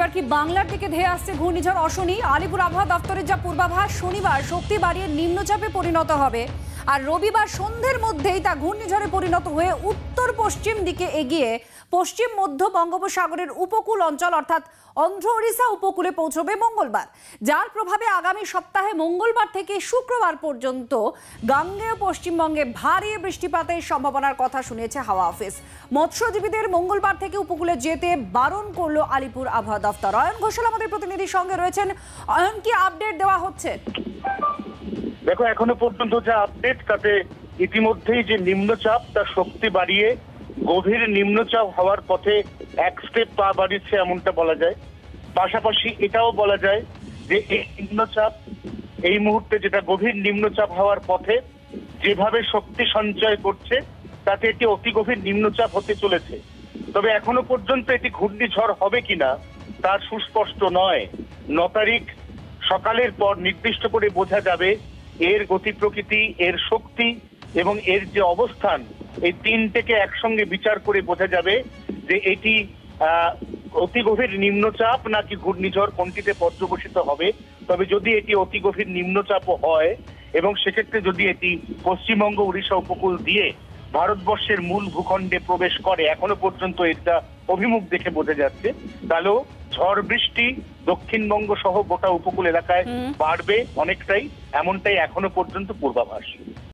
এবার কি বাংলার দিকে ধেয়ে আসছে ঘূর্ণিঝড় অশনি? আলিপুর আবহাওয়া দপ্তরের যা পূর্বাভাস, শনিবার শক্তি বাড়িয়ে নিম্নচাপে পরিণত হবে। আর রবিবার সন্ধ্যের মধ্যেই তা ঘূর্ণিঝড়ে পরিণত হয়ে উত্তর পশ্চিম দিকে এগিয়ে পশ্চিম মধ্য বঙ্গোপসাগরের উপকূল অঞ্চল অর্থাৎ অন্ধ্র ওড়িশা উপকূলে পৌঁছবে মঙ্গলবার। যার প্রভাবে আগামী সপ্তাহে মঙ্গলবার থেকে শুক্রবার পর্যন্ত গাঙ্গেয় পশ্চিমবঙ্গে ভারী বৃষ্টিপাতের সম্ভাবনার কথা শুনিয়েছে হাওয়া অফিস। মৎস্যজীবীদের মঙ্গলবার থেকে উপকূলে যেতে বারণ করল আলিপুর আবহাওয়া দফতর। অয়ন ঘোষাল আমাদের প্রতিনিধির সঙ্গে রয়েছেন। অয়ন, কি আপডেট দেওয়া হচ্ছে? দেখো, এখনও পর্যন্ত যা আপডেট তাতে ইতিমধ্যেই যে নিম্নচাপ, তার শক্তি বাড়িয়ে গভীর নিম্নচাপ হওয়ার পথে এক স্টেপ পা বাড়িয়েছে এমনটা বলা যায়। পাশাপাশি এটাও বলা যায় যে এই নিম্নচাপ, এই মুহূর্তে যেটা গভীর নিম্নচাপ হওয়ার পথে যেভাবে শক্তি সঞ্চয় করছে, তাতে এটি অতি গভীর নিম্নচাপ হতে চলেছে। তবে এখনও পর্যন্ত এটি ঘূর্ণিঝড় হবে কিনা, তার সুস্পষ্ট নয়। ন তারিখ সকালের পর নির্দিষ্ট করে বোঝা যাবে, এর গতি প্রকৃতি, এর শক্তি এবং এর যে অবস্থান এই তিনটেকে একসঙ্গে বিচার করে বোঝা যাবে যে এটি অতি গভীর নিম্নচাপ নাকি ঘূর্ণিঝড় কোনটিতে পর্যবসিত হবে। তবে যদি এটি অতি গভীর নিম্নচাপও হয় এবং সেক্ষেত্রে যদি এটি পশ্চিমবঙ্গ উড়িষ্যা উপকূল দিয়ে ভারতবর্ষের মূল ভূখণ্ডে প্রবেশ করে এখনও পর্যন্ত এটা অভিমুখ দেখে বোঝা যাচ্ছে তাহলেও ঝড় বৃষ্টি দক্ষিণবঙ্গ সহ গোটা উপকূল এলাকায় বাড়বে অনেকটাই এমনটাই এখনও পর্যন্ত পূর্বাভাস।